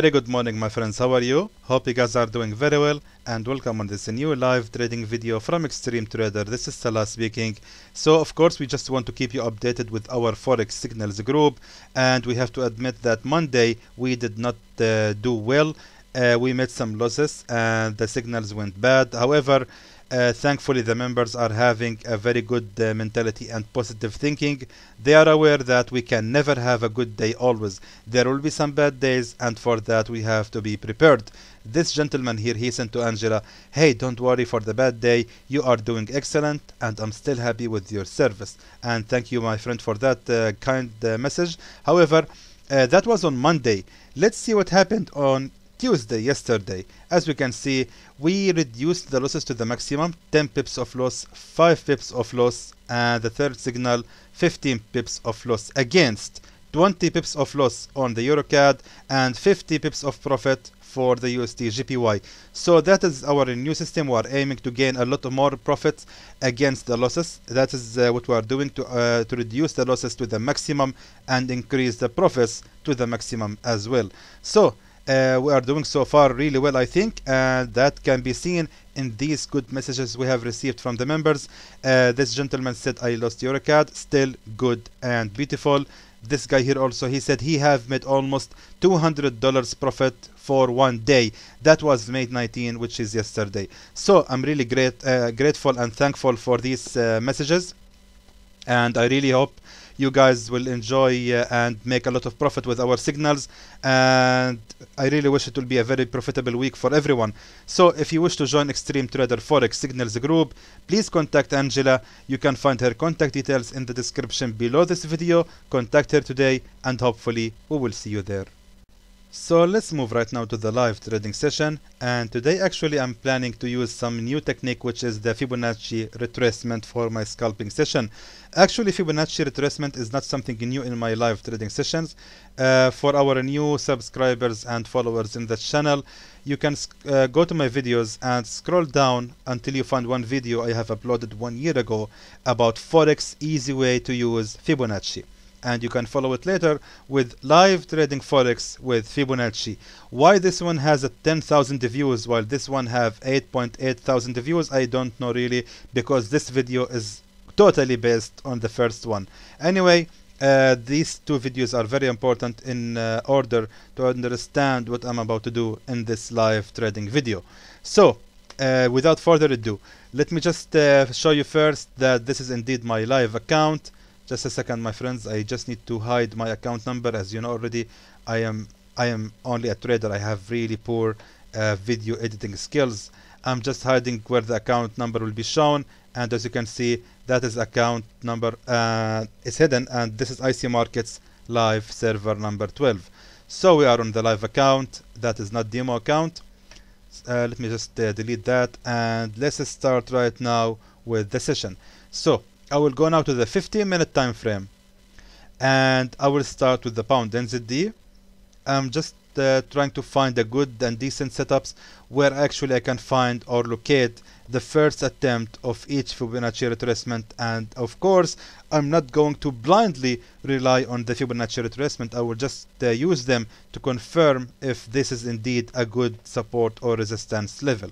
Very good morning my friends, how are you? Hope you guys are doing very well and welcome on this new live trading video from Xtreme Trader. This is Salah speaking. So of course we just want to keep you updated with our Forex Signals group and we have to admit that Monday we did not uh, do well. Uh, we made some losses and the signals went bad. However, uh, thankfully the members are having a very good uh, mentality and positive thinking. They are aware that we can never have a good day always. There will be some bad days and for that we have to be prepared. This gentleman here he sent to angela hey don't worry for the bad day. You are doing excellent and i'm still happy with your service. And thank you my friend for that uh, kind uh, message. However uh, that was on monday. Let's see what happened on Tuesday yesterday as we can see we reduced the losses to the maximum 10 pips of loss 5 pips of loss and the third signal 15 pips of loss against 20 pips of loss on the EuroCAD and 50 pips of profit for the USD JPY. So that is our new system. We are aiming to gain a lot more profits against the losses. That is uh, what we are doing to uh, to reduce the losses to the maximum and increase the profits to the maximum as well. So uh, we are doing so far really well I think and that can be seen in these good messages we have received from the members. Uh, this gentleman said I lost EuroCAD still good and beautiful. This guy here also he said he have made almost $200 profit for one day. That was May 19 which is yesterday. So I'm really great uh, grateful and thankful for these uh, messages. And I really hope you guys will enjoy uh, and make a lot of profit with our signals. And I really wish it will be a very profitable week for everyone. So if you wish to join Xtreme Trader Forex Signals group please contact Angela. You can find her contact details in the description below this video. Contact her today and hopefully we will see you there so let's move right now to the live trading session and today actually I'm planning to use some new technique which is the Fibonacci retracement for my scalping session. Actually Fibonacci retracement is not something new in my live trading sessions. Uh, for our new subscribers and followers in the channel you can uh, go to my videos and scroll down until you find one video I have uploaded one year ago about Forex easy way to use Fibonacci and you can follow it later with live trading forex with Fibonacci. Why this one has a 10,000 views while this one have 8.8 thousand views I don't know really because this video is totally based on the first one. Anyway uh, these two videos are very important in uh, order to understand what I'm about to do in this live trading video. So uh, without further ado let me just uh, show you first that this is indeed my live account just a second my friends. I just need to hide my account number. As you know already I am I am only a trader. I have really poor uh, video editing skills. I'm just hiding where the account number will be shown. And as you can see that is account number uh, is hidden. And this is IC Markets live server number 12 so we are on the live account. That is not demo account. Uh, let me just uh, delete that. And let's start right now with the session. So I will go now to the 15 minute time frame. And I will start with the pound NZD I'm just uh, trying to find a good and decent setups where actually I can find or locate the first attempt of each Fibonacci retracement. And of course I'm not going to blindly rely on the Fibonacci retracement. I will just uh, use them to confirm if this is indeed a good support or resistance level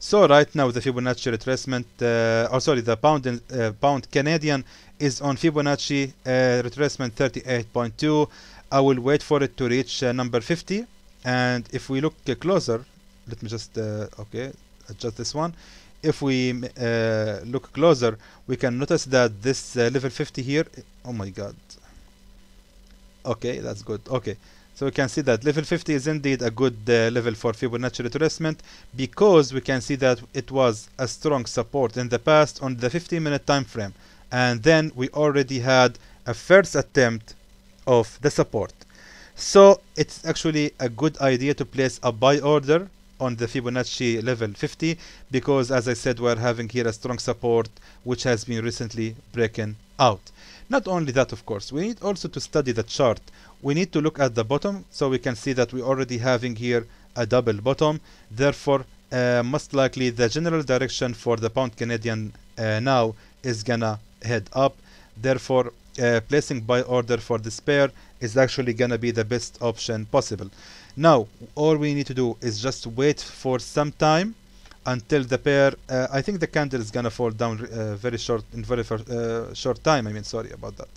so right now the Fibonacci retracement, uh, oh sorry, the pound uh, pound Canadian is on Fibonacci uh, retracement 38.2. I will wait for it to reach uh, number 50, and if we look uh, closer, let me just uh, okay adjust this one. If we look closer, we can notice that this level 50 here. Oh my God. Okay, that's good. Okay. So we can see that level 50 is indeed a good uh, level for Fibonacci retracement because we can see that it was a strong support in the past on the 15 minute time frame and then we already had a first attempt of the support. So it's actually a good idea to place a buy order on the Fibonacci level 50 because as I said we're having here a strong support which has been recently broken out. Not only that of course, we need also to study the chart. We need to look at the bottom so we can see that we already having here a double bottom. Therefore uh, most likely the general direction for the pound Canadian uh, now is gonna head up. Therefore uh, placing buy order for this pair is actually gonna be the best option possible. Now all we need to do is just wait for some time until the pair uh, I think the candle is gonna fall down uh, very short in very uh, short time. I mean sorry about that.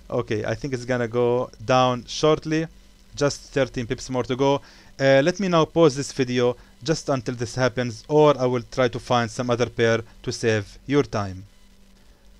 Okay I think it's gonna go down shortly. Just 13 pips more to go. Uh, let me now pause this video just until this happens or I will try to find some other pair to save your time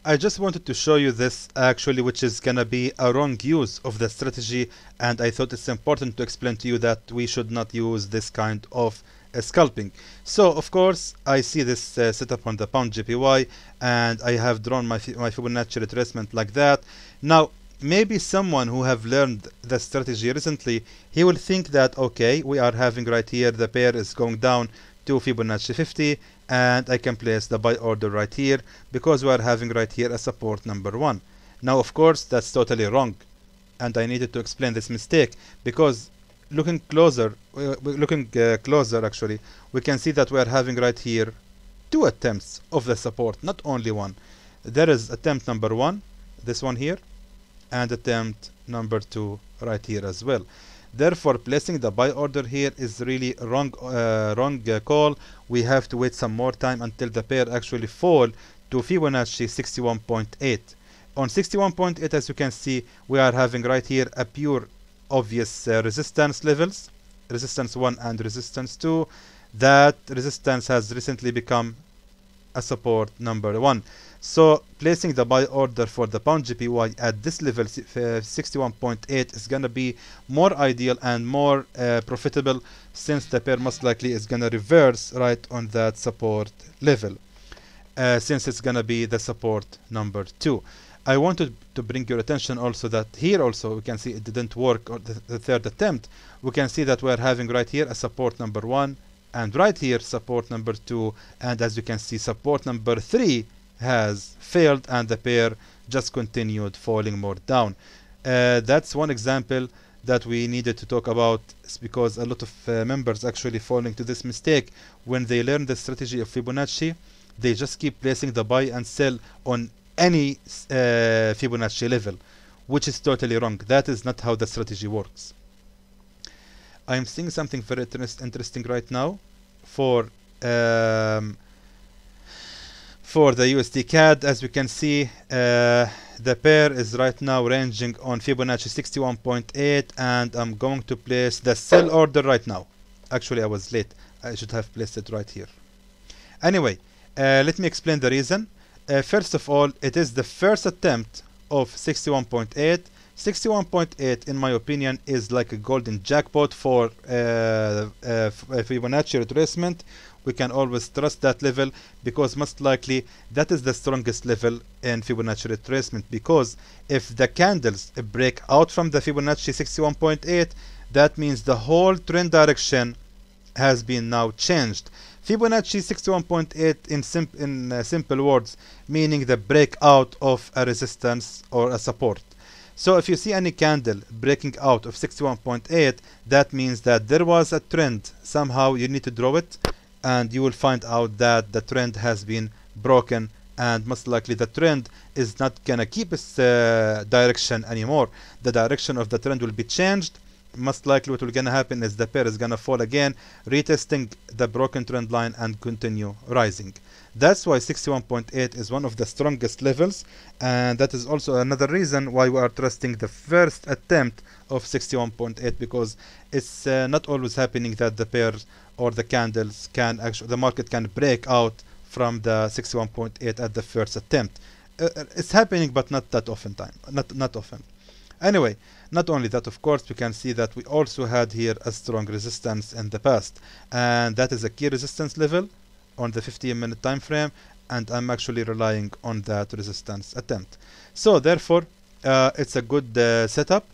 I just wanted to show you this actually which is gonna be a wrong use of the strategy and I thought it's important to explain to you that we should not use this kind of uh, scalping. So of course I see this uh, setup on the pound JPY and I have drawn my, my Fibonacci retracement like that. Now maybe someone who have learned the strategy recently he will think that okay we are having right here the pair is going down to Fibonacci 50 and I can place the buy order right here because we are having right here a support number one. Now of course that's totally wrong and I needed to explain this mistake because looking closer uh, looking uh, closer actually we can see that we are having right here two attempts of the support not only one. There is attempt number one this one here and attempt number two right here as well therefore placing the buy order here is really wrong uh, wrong uh, call. We have to wait some more time until the pair actually fall to Fibonacci 61.8 on 61.8 as you can see we are having right here a pure obvious uh, resistance levels resistance 1 and resistance 2 that resistance has recently become a support number 1 so placing the buy order for the pound JPY at this level uh, 61.8 is gonna be more ideal and more uh, profitable since the pair most likely is gonna reverse right on that support level uh, since it's gonna be the support number two. I wanted to bring your attention also that here also we can see it didn't work on the, the third attempt. We can see that we're having right here a support number one and right here support number two. And as you can see support number three has failed and the pair just continued falling more down. Uh, that's one example that we needed to talk about because a lot of uh, members actually falling to this mistake. When they learn the strategy of Fibonacci they just keep placing the buy and sell on any uh, Fibonacci level which is totally wrong. That is not how the strategy works. I'm seeing something very interesting right now for um, for the USD CAD. As we can see uh, the pair is right now ranging on Fibonacci 61.8 and I'm going to place the sell order right now. Actually I was late. I should have placed it right here. Anyway uh, let me explain the reason. Uh, first of all it is the first attempt of 61.8 61.8 in my opinion is like a golden jackpot for uh, uh, Fibonacci retracement we can always trust that level because most likely that is the strongest level in Fibonacci retracement because if the candles break out from the Fibonacci 61.8 that means the whole trend direction has been now changed. Fibonacci 61.8 in, sim in uh, simple words meaning the breakout of a resistance or a support. So if you see any candle breaking out of 61.8 that means that there was a trend. Somehow you need to draw it and you will find out that the trend has been broken and most likely the trend is not gonna keep its uh, direction anymore. The direction of the trend will be changed. Most likely what will gonna happen is the pair is gonna fall again retesting the broken trend line and continue rising that's why 61.8 is one of the strongest levels and that is also another reason why we are trusting the first attempt of 61.8 because it's uh, not always happening that the pairs or the candles can actually the market can break out from the 61.8 at the first attempt. Uh, uh, it's happening but not that often time not not often. Anyway not only that of course we can see that we also had here a strong resistance in the past and that is a key resistance level on the 15 minute time frame and I'm actually relying on that resistance attempt. So therefore uh, it's a good uh, setup.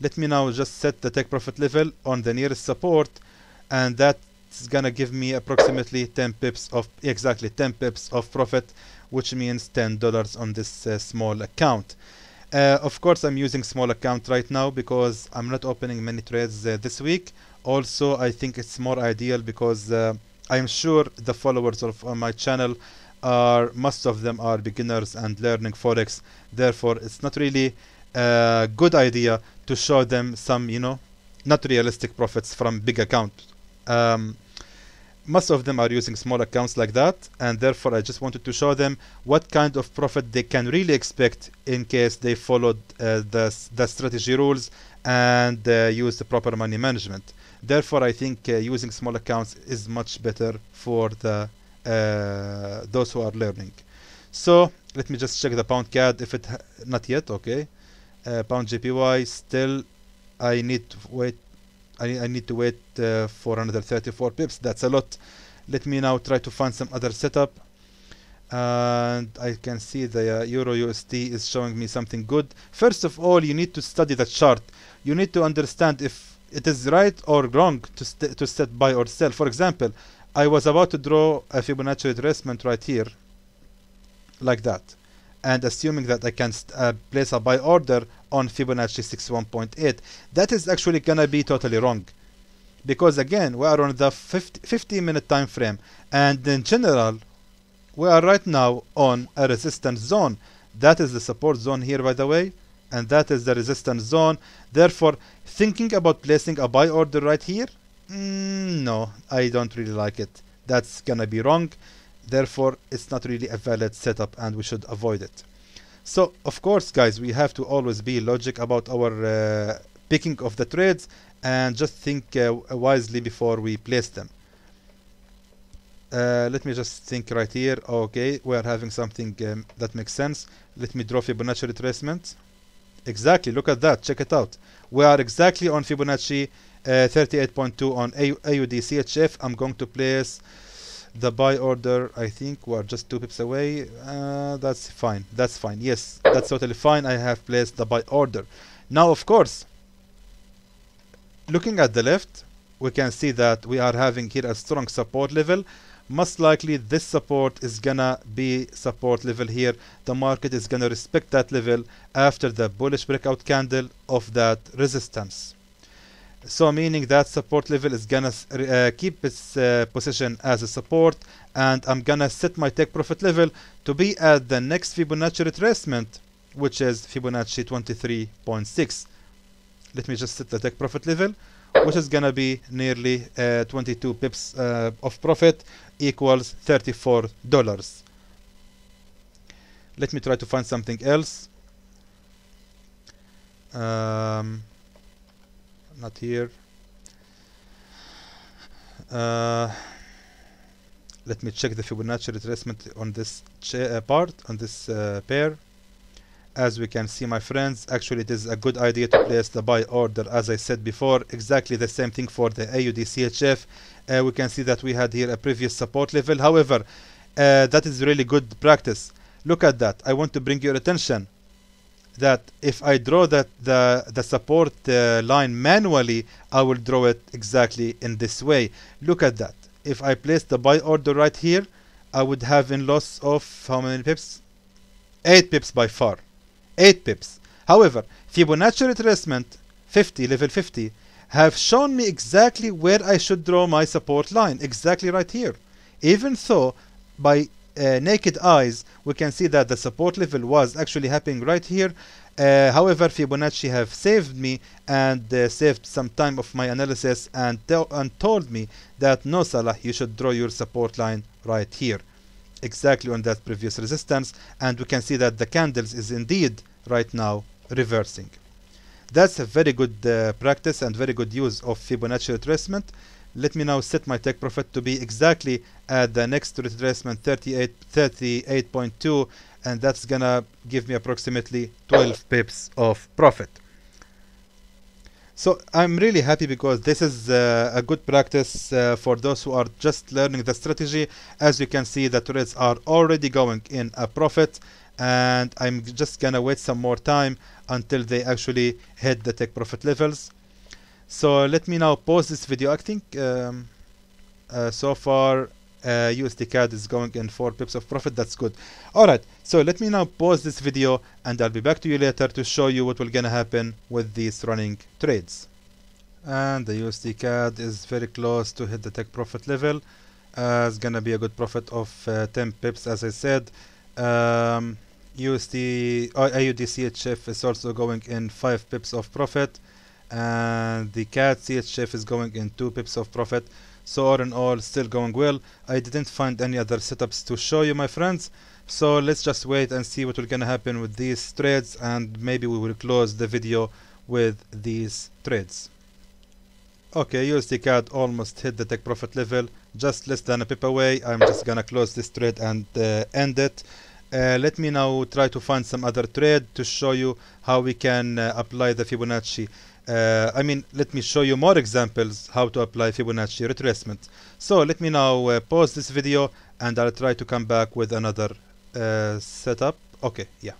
Let me now just set the take profit level on the nearest support and that's gonna give me approximately 10 pips of exactly 10 pips of profit which means $10 on this uh, small account. Uh, of course I'm using small account right now because I'm not opening many trades uh, this week. Also I think it's more ideal because uh, I'm sure the followers of my channel are most of them are beginners and learning forex. Therefore it's not really a good idea to show them some you know not realistic profits from big account. Um, most of them are using small accounts like that and therefore I just wanted to show them what kind of profit they can really expect in case they followed uh, the, the strategy rules and uh, use the proper money management therefore I think uh, using small accounts is much better for the uh, those who are learning. So let me just check the pound CAD. If it not yet okay. Uh, pound JPY still I need to wait I, I need to wait uh, for another 34 pips. That's a lot. Let me now try to find some other setup. And I can see the uh, Euro USD is showing me something good. First of all you need to study the chart. You need to understand if it is right or wrong to, to set buy or sell for example I was about to draw a Fibonacci retracement right here like that and assuming that I can uh, place a buy order on Fibonacci 61.8 that is actually gonna be totally wrong. Because again we are on the 50, 15 minute time frame and in general we are right now on a resistance zone. That is the support zone here by the way and that is the resistance zone. Therefore thinking about placing a buy order right here mm, no I don't really like it. That's gonna be wrong. Therefore it's not really a valid setup and we should avoid it. So of course guys we have to always be logic about our uh, picking of the trades and just think uh, wisely before we place them. Uh, let me just think right here. Okay we are having something um, that makes sense. Let me draw Fibonacci retracement exactly look at that check it out. We are exactly on Fibonacci uh, 38.2 on AUD CHF I'm going to place the buy order I think we're just two pips away. Uh, that's fine that's fine yes that's totally fine. I have placed the buy order. Now of course looking at the left we can see that we are having here a strong support level most likely this support is gonna be support level here. The market is gonna respect that level after the bullish breakout candle of that resistance. So meaning that support level is gonna uh, keep its uh, position as a support and I'm gonna set my take profit level to be at the next Fibonacci retracement which is Fibonacci 23.6 let me just set the take profit level which is gonna be nearly uh, 22 pips uh, of profit equals 34 dollars. Let me try to find something else. Um, not here. Uh, let me check the Fibonacci retracement on this uh, part on this uh, pair as we can see my friends actually it is a good idea to place the buy order as I said before exactly the same thing for the AUD CHF uh, we can see that we had here a previous support level. However uh, that is really good practice. Look at that. I want to bring your attention that if I draw that the the support uh, line manually I will draw it exactly in this way. Look at that. If I place the buy order right here I would have in loss of how many pips? 8 pips by far 8 pips. However Fibonacci retracement 50 level 50 have shown me exactly where I should draw my support line exactly right here. Even though by uh, naked eyes we can see that the support level was actually happening right here. Uh, however Fibonacci have saved me and uh, saved some time of my analysis and, and told me that no Salah you should draw your support line right here exactly on that previous resistance and we can see that the candles is indeed right now reversing. That's a very good uh, practice and very good use of Fibonacci retracement. Let me now set my take profit to be exactly at the next retracement 38 38.2 and that's gonna give me approximately 12 pips of profit so I'm really happy because this is uh, a good practice uh, for those who are just learning the strategy. As you can see the trades are already going in a profit and I'm just gonna wait some more time until they actually hit the take profit levels. So let me now pause this video I think um, uh, so far uh, USD CAD is going in 4 pips of profit. That's good. Alright so let me now pause this video and I'll be back to you later to show you what will gonna happen with these running trades. And the USD CAD is very close to hit the take profit level. Uh, it's gonna be a good profit of uh, 10 pips as I said. Um, USD uh, AUD CHF is also going in 5 pips of profit. And the CAD CHF is going in 2 pips of profit so all in all still going well. I didn't find any other setups to show you my friends. So let's just wait and see what will gonna happen with these trades and maybe we will close the video with these trades okay USD CAD almost hit the take profit level. Just less than a pip away. I'm just gonna close this trade and uh, end it. Uh, let me now try to find some other trade to show you how we can uh, apply the Fibonacci uh, I mean let me show you more examples how to apply Fibonacci retracement. So let me now uh, pause this video and I'll try to come back with another uh, setup. Okay yeah.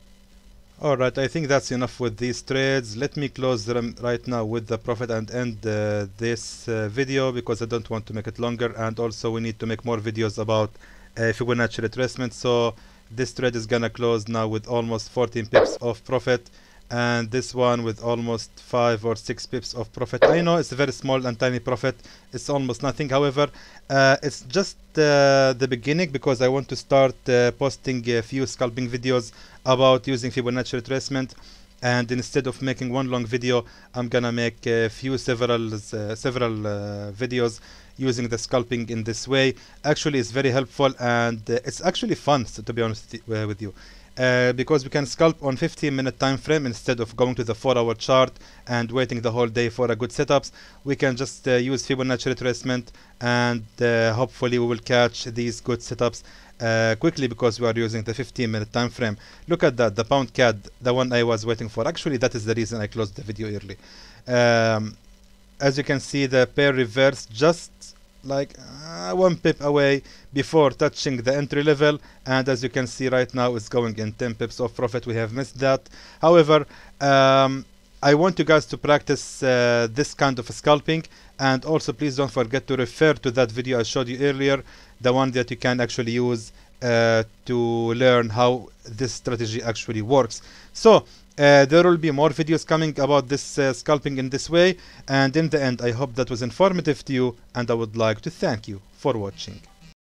Alright, I think that's enough with these trades. Let me close them right now with the profit and end uh, this uh, video because I don't want to make it longer. And also we need to make more videos about uh, Fibonacci retracement. So this trade is gonna close now with almost 14 pips of profit and this one with almost 5 or 6 pips of profit I know it's a very small and tiny profit it's almost nothing. However uh, it's just uh, the beginning because I want to start uh, posting a few scalping videos about using Fibonacci retracement. And instead of making one long video I'm gonna make a few several uh, several uh, videos using the scalping in this way. Actually it's very helpful and uh, it's actually fun to be honest with you uh, because we can scalp on 15 minute time frame instead of going to the 4 hour chart and waiting the whole day for a good setups we can just uh, use Fibonacci retracement and uh, hopefully we will catch these good setups uh, quickly because we are using the 15 minute time frame. Look at that the pound CAD the one I was waiting for. Actually that is the reason I closed the video early. Um, as you can see the pair reverse just like uh, one pip away before touching the entry level. And as you can see right now it's going in 10 pips of profit. We have missed that. However um, I want you guys to practice uh, this kind of scalping. And also please don't forget to refer to that video I showed you earlier the one that you can actually use uh, to learn how this strategy actually works. So uh, there will be more videos coming about this uh, in this way. And in the end I hope that was informative to you and I would like to thank you for watching